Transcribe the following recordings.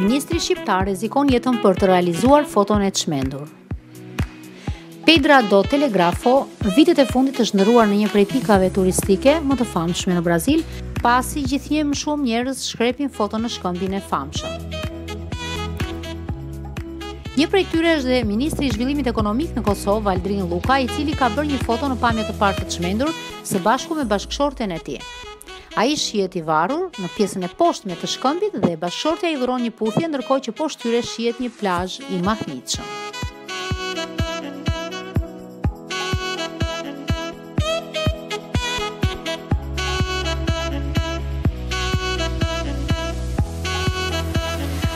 Ministri Shqiptar rrezikon jetën për të realizuar foton e çmendur. Pedra do Telegrafo, vitet e fundit është shndërruar në një prej pikave turistike më të famshme në Brazil, pasi gjithnjë më shumë njerëz shkrepin foto në shkëmbin e famshëm. Një prej tyre është dhe Ministri i Zhvillimit Ekonomik në Kosovë, Valdrin Lluka, i cili ka bërë një foto në pamje të parë të çmendur së bashku me bashkëshorten e tij. Ai shihet i varur në pjesën e poshtme të shkëmbit dhe bashkëshortja i dhuron një puthje ndërkohë që poshtë tyre shihet një plazh i mahnitshëm.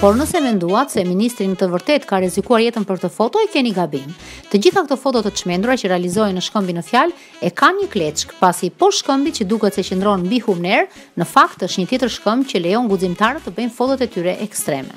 Por nëse menduat se ministri në të vërtetë ka rrezikuar jetën për këtë foto, e keni gabim. Të gjitha këto foto të çmendura që realizohen në shkëmbin në fjalë e kanë një kleçkë, pasi poshtë shkëmbit që duket se qëndron mbi humnerë, në fakt është një tjetër shkëmb që lejon guximtarët të bëjnë fotot e tyre ekstreme.